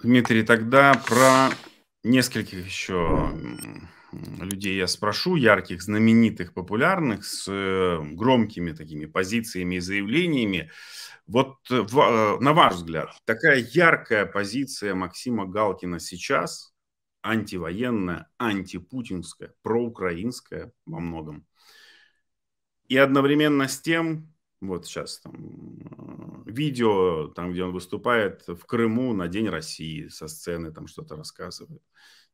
Дмитрий, тогда про нескольких еще людей я спрошу, ярких, знаменитых, популярных, с э, громкими такими позициями и заявлениями. Вот э, э, на ваш взгляд, такая яркая позиция Максима Галкина сейчас, антивоенная, антипутинская, проукраинская во многом, и одновременно с тем, вот сейчас там видео, там, где он выступает в Крыму на День России, со сцены там что-то рассказывает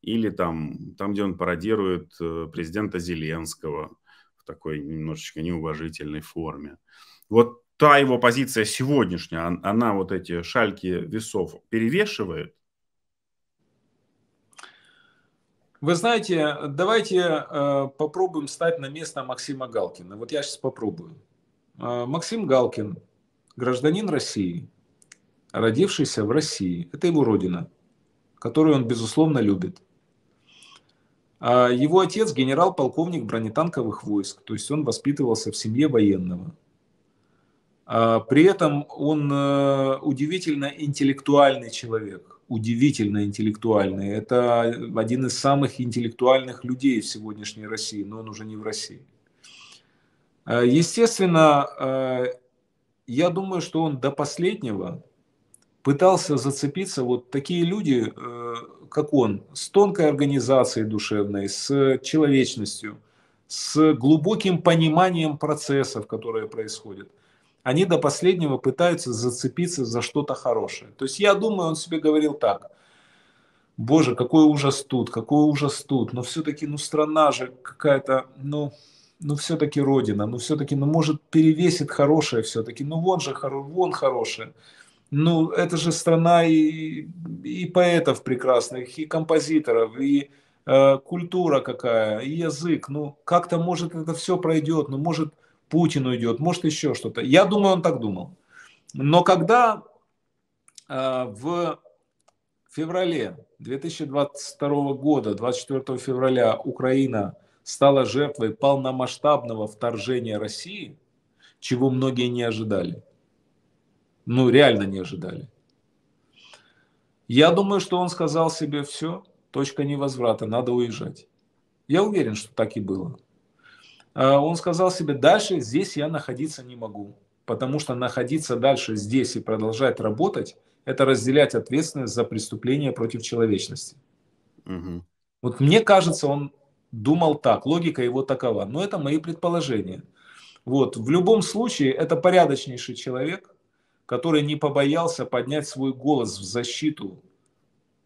или там, там, где он пародирует э, президента Зеленского в такой немножечко неуважительной форме. Вот та его позиция сегодняшняя, она вот эти шальки весов перевешивает? Вы знаете, давайте э, попробуем стать на место Максима Галкина. Вот я сейчас попробую. Э, Максим Галкин, гражданин России, родившийся в России. Это его родина, которую он, безусловно, любит. А его отец генерал-полковник бронетанковых войск, то есть он воспитывался в семье военного. А при этом он э, удивительно интеллектуальный человек, удивительно интеллектуальный. Это один из самых интеллектуальных людей в сегодняшней России, но он уже не в России. А, естественно, э, я думаю, что он до последнего пытался зацепиться. Вот такие люди, э, как он, с тонкой организацией душевной, с человечностью, с глубоким пониманием процессов, которые происходят, они до последнего пытаются зацепиться за что-то хорошее. То есть я думаю, он себе говорил так, боже, какой ужас тут, какой ужас тут, но все-таки, ну, страна же какая-то, ну, ну, все-таки родина, ну, все-таки, ну, может, перевесит хорошее все-таки, ну, вон же, вон хорошее. Ну, это же страна и, и поэтов прекрасных, и композиторов, и э, культура какая, и язык. Ну, как-то, может, это все пройдет, ну, может, Путин уйдет, может, еще что-то. Я думаю, он так думал. Но когда э, в феврале 2022 года, 24 февраля, Украина стала жертвой полномасштабного вторжения России, чего многие не ожидали – ну, реально не ожидали. Я думаю, что он сказал себе, все, точка невозврата, надо уезжать. Я уверен, что так и было. А он сказал себе, дальше здесь я находиться не могу, потому что находиться дальше здесь и продолжать работать, это разделять ответственность за преступление против человечности. Угу. Вот мне кажется, он думал так, логика его такова, но это мои предположения. Вот, в любом случае, это порядочнейший человек, который не побоялся поднять свой голос в защиту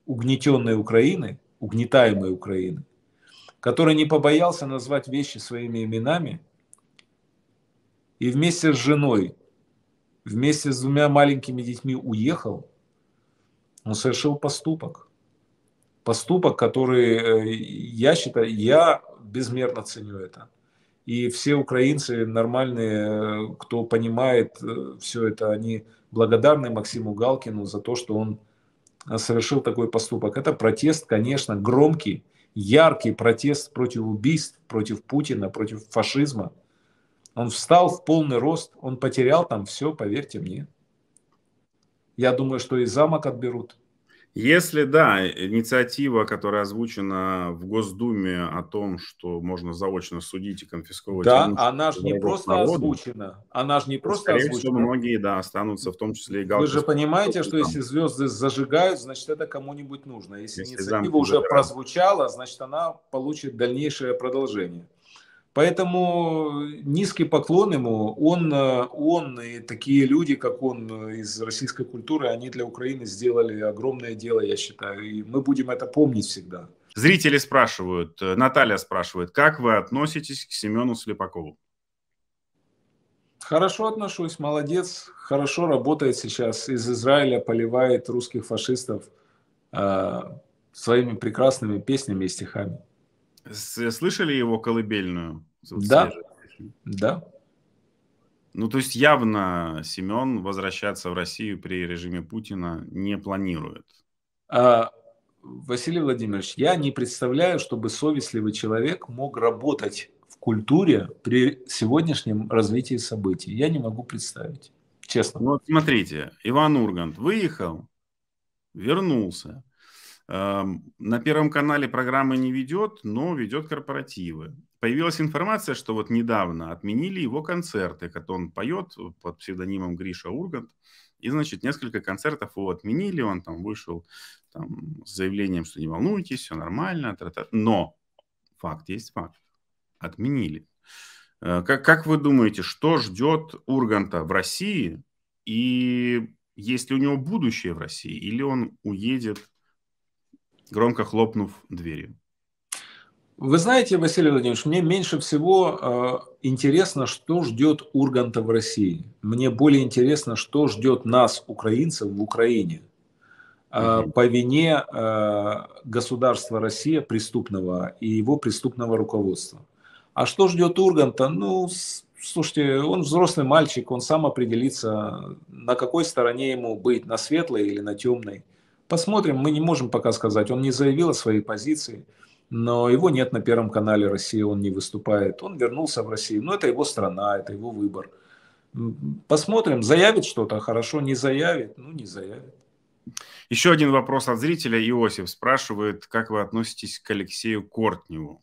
угнетенной Украины, угнетаемой Украины, который не побоялся назвать вещи своими именами и вместе с женой, вместе с двумя маленькими детьми уехал, он совершил поступок. Поступок, который э, я считаю, я безмерно ценю это. И все украинцы нормальные, кто понимает э, все это, они благодарны Максиму Галкину за то, что он э, совершил такой поступок. Это протест, конечно, громкий, яркий протест против убийств, против Путина, против фашизма. Он встал в полный рост, он потерял там все, поверьте мне. Я думаю, что и замок отберут. Если, да, инициатива, которая озвучена в Госдуме о том, что можно заочно судить и конфисковывать... Да, она же не просто народа, озвучена. Она же не просто скорее озвучена. Всего, многие, да, останутся, в том числе и Вы же понимаете, что если звезды зажигают, значит, это кому-нибудь нужно. Если, если инициатива уже зажигают. прозвучала, значит, она получит дальнейшее продолжение. Поэтому низкий поклон ему, он, он и такие люди, как он из российской культуры, они для Украины сделали огромное дело, я считаю, и мы будем это помнить всегда. Зрители спрашивают, Наталья спрашивает, как вы относитесь к Семену Слепакову? Хорошо отношусь, молодец, хорошо работает сейчас, из Израиля поливает русских фашистов э, своими прекрасными песнями и стихами. Слышали его колыбельную? Да, да. Ну, то есть явно Семен возвращаться в Россию при режиме Путина не планирует. А, Василий Владимирович, я не представляю, чтобы совестливый человек мог работать в культуре при сегодняшнем развитии событий. Я не могу представить, честно. Ну, вот смотрите, Иван Ургант выехал, вернулся. Эм, на Первом канале программы не ведет, но ведет корпоративы. Появилась информация, что вот недавно отменили его концерты, которые он поет под псевдонимом Гриша Ургант. И, значит, несколько концертов его отменили, он там вышел там, с заявлением, что не волнуйтесь, все нормально. Но факт есть факт. Отменили. Э, как, как вы думаете, что ждет Урганта в России? И есть ли у него будущее в России? Или он уедет, громко хлопнув дверью? Вы знаете, Василий Владимирович, мне меньше всего э, интересно, что ждет Урганта в России. Мне более интересно, что ждет нас, украинцев, в Украине э, по вине э, государства Россия преступного и его преступного руководства. А что ждет Урганта? Ну, слушайте, он взрослый мальчик, он сам определится, на какой стороне ему быть, на светлой или на темной. Посмотрим, мы не можем пока сказать. Он не заявил о своей позиции но его нет на Первом канале России, он не выступает. Он вернулся в Россию, но это его страна, это его выбор. Посмотрим, заявит что-то, хорошо, не заявит, ну не заявит. Еще один вопрос от зрителя. Иосиф спрашивает, как вы относитесь к Алексею Кортневу?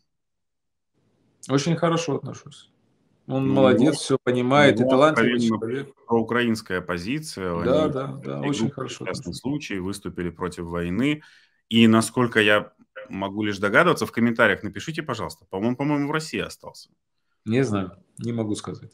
Очень хорошо отношусь. Он ну, молодец, все понимает, и талантливый человек. Украинская позиция. Да, Они да, да, очень хорошо. В случае выступили против войны. И насколько я могу лишь догадываться. В комментариях напишите, пожалуйста. По-моему, по-моему, в России остался. Не знаю, не могу сказать.